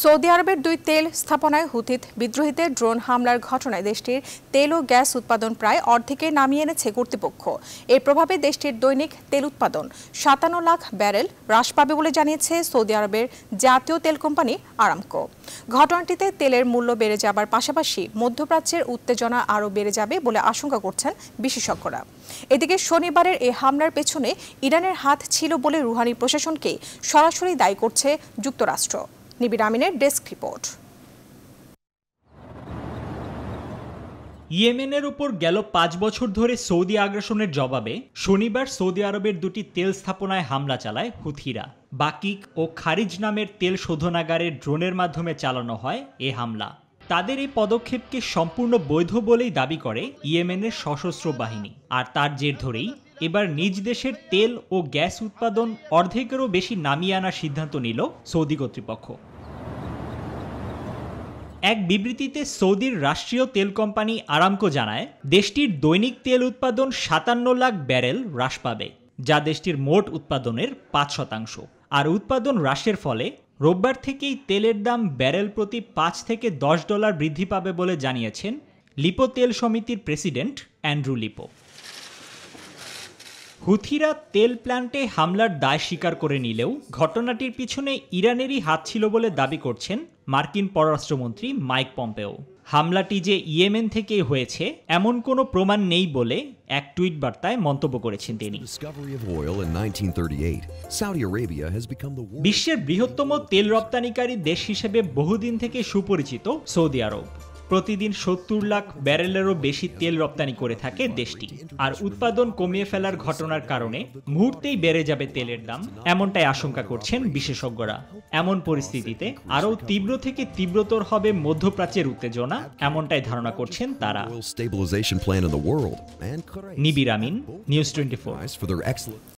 Saudi আরবের দুই তেল স্থাপনায় হুথিত বিদ্রোহীদের ড্রোন হামলার ঘটনায় দেশটির তেল ও গ্যাস উৎপাদন প্রায় অর্ধেকে নামিয়ে এনেছে কর্তৃপক্ষ। এর প্রভাবে দেশটির দৈনিক তেল উৎপাদন সাতান্ন লাখ ব্যারেল হ্রাস পাবে বলে জানিয়েছে সৌদি আরবের জাতীয় তেল কোম্পানি আরামকো। ঘটনাটিতে তেলের মূল্য বেড়ে যাবার পাশাপাশি মধ্যপ্রাচ্যের উত্তেজনা আরও বেড়ে যাবে বলে আশঙ্কা করছেন বিশেষজ্ঞরা। এদিকে শনিবারের এই হামলার পেছনে ইরানের হাত ছিল বলে রুহানি প্রশাসনকে সরাসরি দায়ী করছে যুক্তরাষ্ট্র। নিবির আমিনের ডেস্ক রিপোর্ট। ইয়েমেনের উপর গেল পাঁচ বছর ধরে সৌদি আগ্রাসনের জবাবে, শনিবার সৌদি আরবের দুটি তেল স্থাপনায় হামলা চালায় হুথিরা। বাকিক ও খারিজ নামের তেল শোধনাগারের ড্রোনের মাধ্যমে চালানো হয় এ হামলা। তাদের এই পদক্ষেপকে সম্পূর্ণ বৈধ বলেই দাবি করে ইয়েমেনের সশস্ত্র বাহিনী। আর তার জের ধরেই এবার নিজ দেশের তেল ও গ্যাস উৎপাদন অর্ধেকেরও বেশি নামিয়ে আনার সিদ্ধান্ত নিল সৌদি কর্তৃপক্ষ। এক বিবৃতিতে সৌদির রাষ্ট্রীয় তেল কোম্পানি আরামকো জানায়, দেশটির দৈনিক তেল উৎপাদন সাতান্ন লাখ ব্যারেল হ্রাস পাবে, যা দেশটির মোট উৎপাদনের পাঁচ শতাংশ। আর উৎপাদন হ্রাসের ফলে রোববার থেকেই তেলের দাম ব্যারেল প্রতি পাঁচ থেকে দশ ডলার বৃদ্ধি পাবে বলে জানিয়েছেন লিপো তেল সমিতির প্রেসিডেন্ট অ্যান্ড্রু লিপো। হুথিরা তেল প্ল্যান্টে হামলার দায় স্বীকার করে নিলেও ঘটনাটির পিছনে ইরানেরই হাত ছিল বলে দাবি করছেন মার্কিন পররাষ্ট্রমন্ত্রী মাইক পম্পেও। হামলাটি যে ইয়েমেন থেকেই হয়েছে এমন কোনো প্রমাণ নেই বলে এক টুইট বার্তায় মন্তব্য করেছেন তিনি। Discovery of oil in 1938, Saudi Arabia has become the world. বিশ্বের বৃহত্তম তেল রপ্তানিকারী দেশ হিসেবে বহুদিন থেকে সুপরিচিত সৌদি আরব। প্রতিদিন সত্তর লাখ ব্যারেলেরও বেশি তেল রপ্তানি করে থাকে দেশটি। আর উৎপাদন কমিয়ে ফেলার ঘটনার কারণে মুহূর্তেই বেড়ে যাবে তেলের দাম এমনটাই আশঙ্কা করছেন বিশেষজ্ঞরা। এমন পরিস্থিতিতে আরও তীব্র থেকে তীব্রতর হবে মধ্যপ্রাচ্যের উত্তেজনা এমনটাই ধারণা করছেন তারা। নিবির আমিন নিউজ টোয়েন্টি